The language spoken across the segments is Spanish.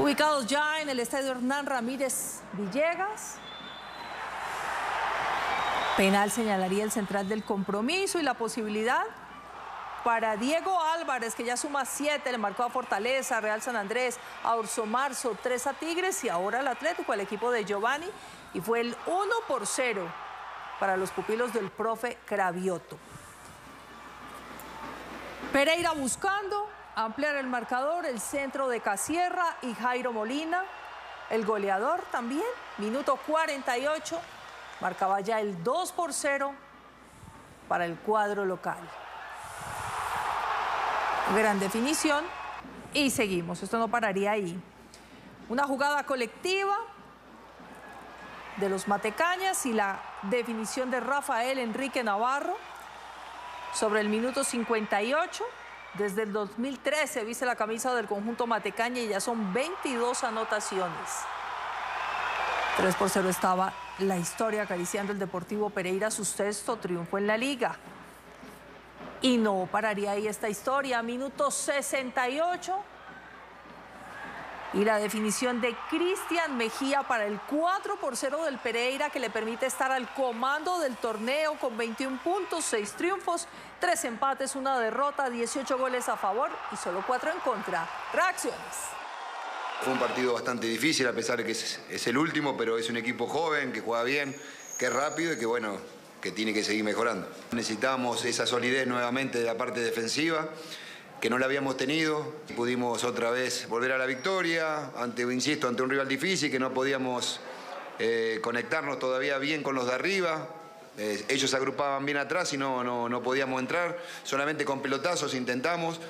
Ubicados ya en el estadio Hernán Ramírez Villegas. Penal señalaría el central del compromiso y la posibilidad para Diego Álvarez, que ya suma siete, le marcó a Fortaleza, Real San Andrés, a Urso Marzo, tres a Tigres y ahora al Atlético, al equipo de Giovanni. Y fue el 1 por 0 para los pupilos del profe Cravioto. Pereira buscando ampliar el marcador, el centro de Casierra y Jairo Molina, el goleador también, minuto 48, marcaba ya el 2 por 0 para el cuadro local. Gran definición y seguimos, esto no pararía ahí. Una jugada colectiva de los Matecañas y la definición de Rafael Enrique Navarro sobre el minuto 58. Desde el 2013 viste la camisa del conjunto Matecaña y ya son 22 anotaciones. 3 por 0 estaba la historia acariciando el Deportivo Pereira su sexto triunfo en la liga. Y no pararía ahí esta historia. Minuto 68. Y la definición de Cristian Mejía para el 4 por 0 del Pereira que le permite estar al comando del torneo con 21 puntos, 6 triunfos, 3 empates, una derrota, 18 goles a favor y solo 4 en contra. Reacciones. Fue un partido bastante difícil a pesar de que es, es el último, pero es un equipo joven, que juega bien, que es rápido y que bueno, que tiene que seguir mejorando. Necesitamos esa solidez nuevamente de la parte defensiva, que no la habíamos tenido. Pudimos otra vez volver a la victoria, ante, insisto, ante un rival difícil, que no podíamos eh, conectarnos todavía bien con los de arriba. Eh, ellos se agrupaban bien atrás y no, no, no podíamos entrar, solamente con pelotazos intentamos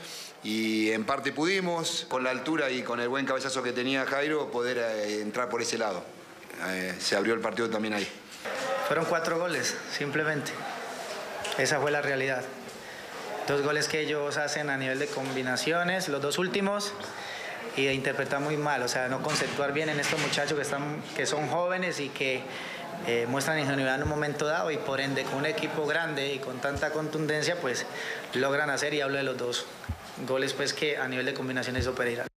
y en parte pudimos, con la altura y con el buen cabezazo que tenía Jairo, poder eh, entrar por ese lado. Se abrió el partido también ahí. Fueron cuatro goles, simplemente. Esa fue la realidad. Dos goles que ellos hacen a nivel de combinaciones, los dos últimos, y de interpretar muy mal, o sea, no conceptuar bien en estos muchachos que, están, que son jóvenes y que eh, muestran ingenuidad en un momento dado y por ende con un equipo grande y con tanta contundencia, pues logran hacer y hablo de los dos goles pues que a nivel de combinaciones hizo.